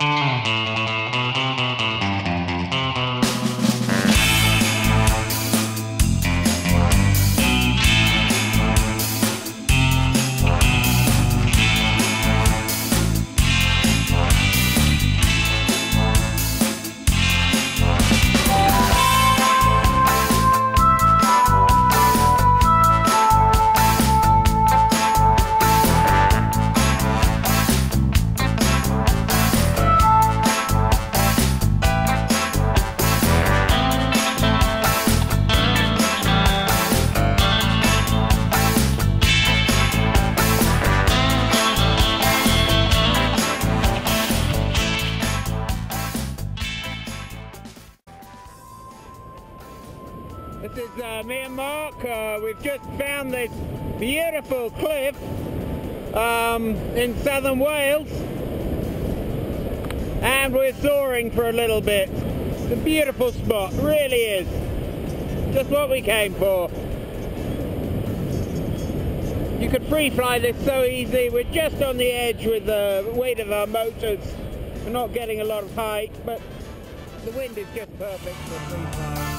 Música This is uh, me and Mark. Uh, we've just found this beautiful cliff um, in southern Wales. And we're soaring for a little bit. It's a beautiful spot, really is. Just what we came for. You could free fly this so easy. We're just on the edge with the weight of our motors. We're not getting a lot of height, but the wind is just perfect for free flying.